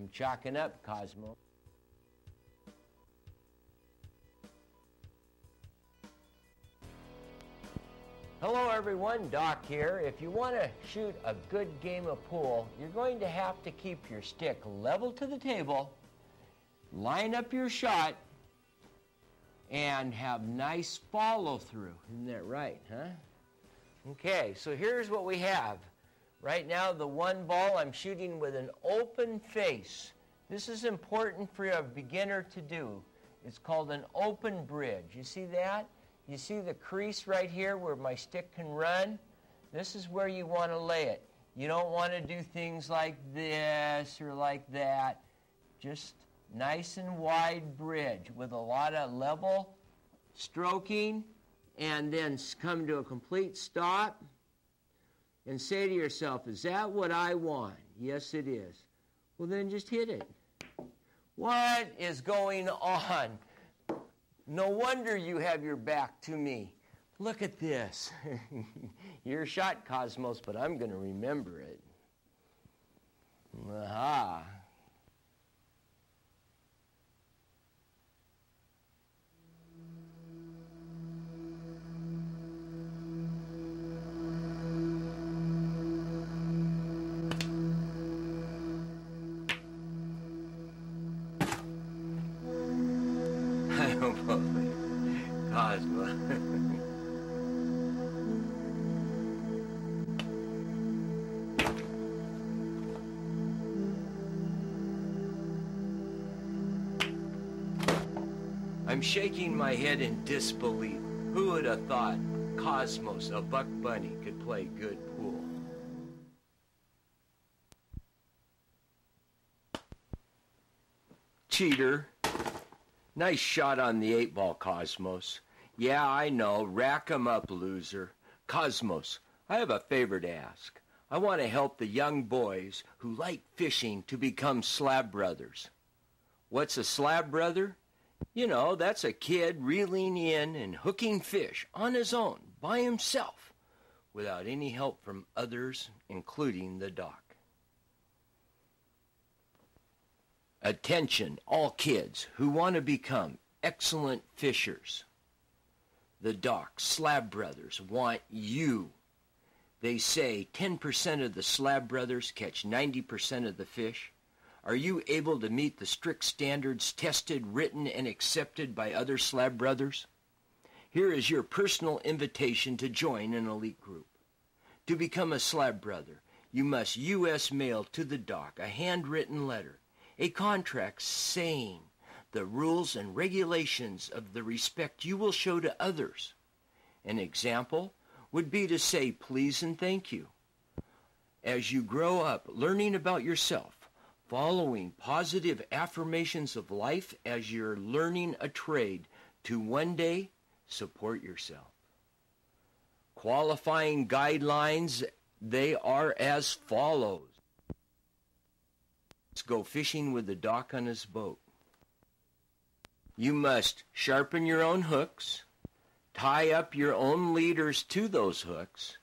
I'm chalking up, Cosmo. Hello everyone, Doc here. If you want to shoot a good game of pool, you're going to have to keep your stick level to the table, line up your shot, and have nice follow through. Isn't that right, huh? Okay, so here's what we have. Right now, the one ball I'm shooting with an open face. This is important for a beginner to do. It's called an open bridge. You see that? You see the crease right here where my stick can run? This is where you want to lay it. You don't want to do things like this or like that. Just nice and wide bridge with a lot of level stroking and then come to a complete stop and say to yourself, is that what I want? Yes, it is. Well, then just hit it. What is going on? No wonder you have your back to me. Look at this. You're shot, Cosmos, but I'm going to remember it. Aha. Cosmo. I'm shaking my head in disbelief. Who would have thought Cosmos, a buck bunny, could play good pool? Cheater. Nice shot on the eight ball, Cosmos. Yeah, I know. Rack 'em up, loser. Cosmos, I have a favor to ask. I want to help the young boys who like fishing to become slab brothers. What's a slab brother? You know, that's a kid reeling in and hooking fish on his own, by himself, without any help from others, including the doc. Attention, all kids who want to become excellent fishers. The Doc Slab Brothers want you. They say 10% of the Slab Brothers catch 90% of the fish. Are you able to meet the strict standards tested, written, and accepted by other Slab Brothers? Here is your personal invitation to join an elite group. To become a Slab Brother, you must U.S. mail to the doc a handwritten letter a contract saying the rules and regulations of the respect you will show to others. An example would be to say please and thank you. As you grow up learning about yourself, following positive affirmations of life as you're learning a trade to one day support yourself. Qualifying guidelines, they are as follows go fishing with the doc on his boat. You must sharpen your own hooks, tie up your own leaders to those hooks,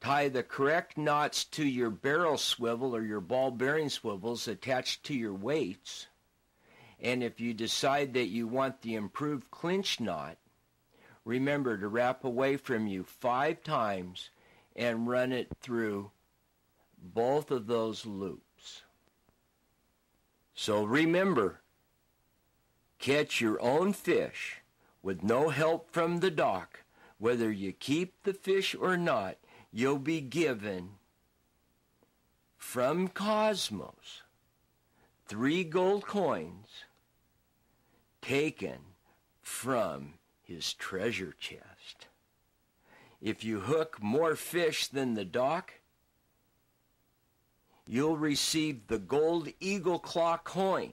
tie the correct knots to your barrel swivel or your ball bearing swivels attached to your weights, and if you decide that you want the improved clinch knot, remember to wrap away from you five times and run it through both of those loops. So remember, catch your own fish with no help from the doc. Whether you keep the fish or not, you'll be given from Cosmos three gold coins taken from his treasure chest. If you hook more fish than the doc, you'll receive the gold eagle claw coin.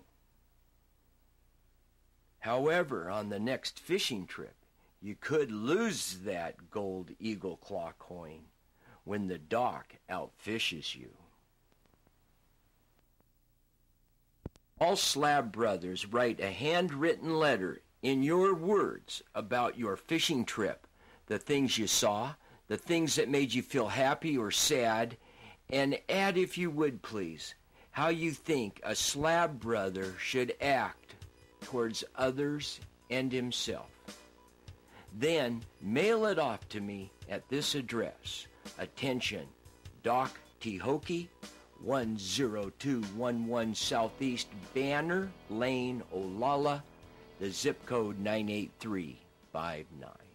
However, on the next fishing trip, you could lose that gold eagle claw coin when the doc outfishes you. All slab brothers write a handwritten letter in your words about your fishing trip, the things you saw, the things that made you feel happy or sad, and add, if you would please, how you think a slab brother should act towards others and himself. Then mail it off to me at this address. Attention, Doc T. Hokey, 10211 Southeast Banner Lane, Olalla, the zip code 98359.